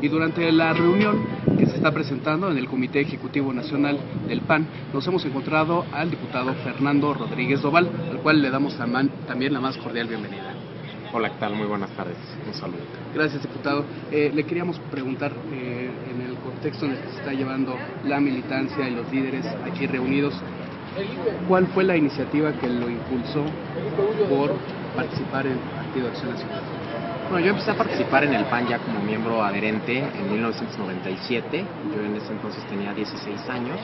Y durante la reunión que se está presentando en el Comité Ejecutivo Nacional del PAN, nos hemos encontrado al diputado Fernando Rodríguez Doval, al cual le damos también la más cordial bienvenida. Hola, ¿qué tal? Muy buenas tardes. Un saludo. Gracias, diputado. Eh, le queríamos preguntar, eh, en el contexto en el que se está llevando la militancia y los líderes aquí reunidos, ¿cuál fue la iniciativa que lo impulsó por participar en el Partido de Acción Nacional? Bueno, yo empecé a participar en el PAN ya como miembro adherente en 1997. Yo en ese entonces tenía 16 años.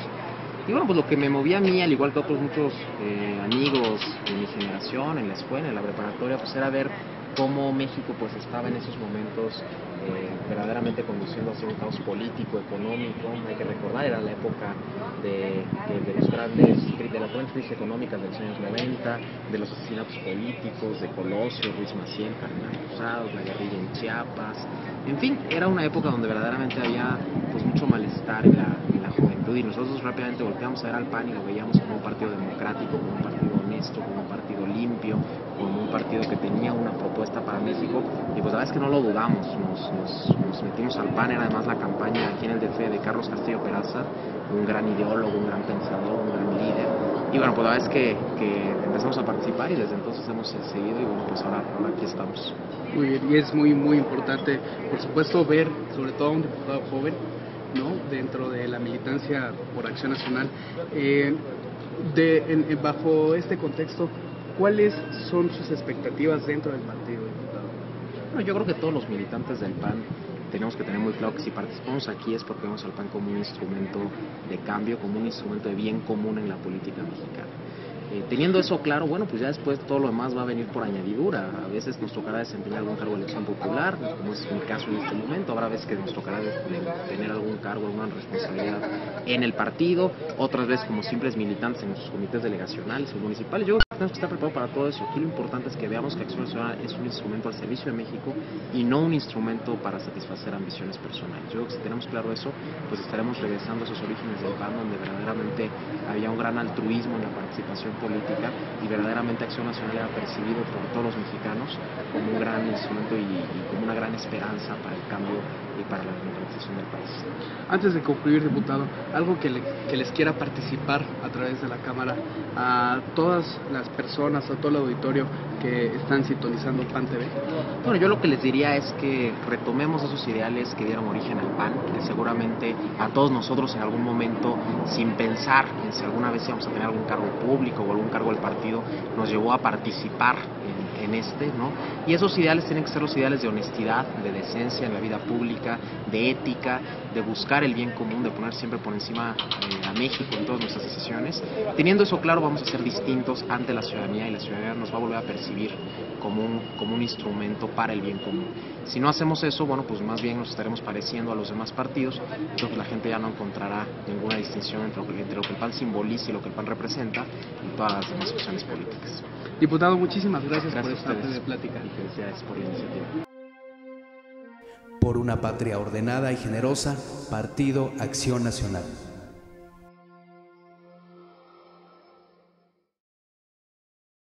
Y bueno, pues lo que me movía a mí, al igual que otros muchos eh, amigos de mi generación, en la escuela, en la preparatoria, pues era ver cómo México pues estaba en esos momentos eh, verdaderamente conduciendo hacia un caos político, económico. Hay que recordar, era la época de, de, los grandes, de las grandes crisis económicas de los años 90, de los asesinatos políticos, de Colosio, Ruiz Maciel, Cardenal Cruzados, la guerrilla en Chiapas. En fin, era una época donde verdaderamente había pues mucho malestar en la, juventud y nosotros rápidamente volteamos a ver al PAN y lo veíamos como un partido democrático, como un partido honesto, como un partido limpio, como un partido que tenía una propuesta para México y pues la verdad es que no lo dudamos, nos, metimos al PAN, era además la campaña aquí en el DF de Carlos Castillo Peraza, un gran ideólogo, un gran pensador, un gran líder y bueno, pues la verdad es que, empezamos a participar y desde entonces hemos seguido y bueno, pues ahora, aquí estamos. Muy bien, y es muy, muy importante, por supuesto, ver sobre todo a un diputado joven ¿no? dentro de la militancia por Acción Nacional. Eh, de, bajo este contexto, ¿cuáles son sus expectativas dentro del partido, diputado? Bueno, yo creo que todos los militantes del PAN tenemos que tener muy claro que si participamos aquí es porque vemos al PAN como un instrumento de cambio, como un instrumento de bien común en la política mexicana. Eh, teniendo eso claro, bueno, pues ya después todo lo demás va a venir por añadidura. A veces nos tocará desempeñar algún cargo de elección popular, como es mi caso en este momento. Habrá veces que nos tocará tener algún cargo, alguna responsabilidad en el partido. Otras veces como simples militantes en nuestros comités delegacionales o municipales. Yo tenemos que estar preparados para todo eso. Aquí lo importante es que veamos que Acción Nacional es un instrumento al servicio de México y no un instrumento para satisfacer ambiciones personales. Yo creo que si tenemos claro eso, pues estaremos regresando a esos orígenes del PAN donde verdaderamente había un gran altruismo en la participación política y verdaderamente Acción Nacional era percibido por todos los mexicanos como un gran instrumento y, como una gran esperanza para el cambio y para la democratización del país. Antes de concluir, diputado, algo que, que les quiera participar a través de la Cámara a todas las personas, a todo el auditorio que están sintonizando PAN TV. Bueno, yo lo que les diría es que retomemos esos ideales que dieron origen al PAN, que seguramente a todos nosotros en algún momento, sin pensar en si alguna vez íbamos a tener algún cargo público o algún cargo del partido, nos llevó a participar en, en este, ¿no? Y esos ideales tienen que ser los ideales de honestidad, de decencia en la vida pública, de ética, de buscar el bien común, de poner siempre por encima eh, a México en todas nuestras decisiones. Teniendo eso claro, vamos a ser distintos ante la ciudadanía y la ciudadanía nos va a volver a percibir como un, como un instrumento para el bien común. Si no hacemos eso, bueno, pues más bien nos estaremos pareciendo a los demás partidos, entonces la gente ya no encontrará ninguna distinción entre lo, que, entre lo que el PAN simboliza y lo que el PAN representa en todas las demás opciones políticas. Diputado, muchísimas gracias, por esta plática. Y felicidades por la iniciativa. Por una patria ordenada y generosa, Partido Acción Nacional.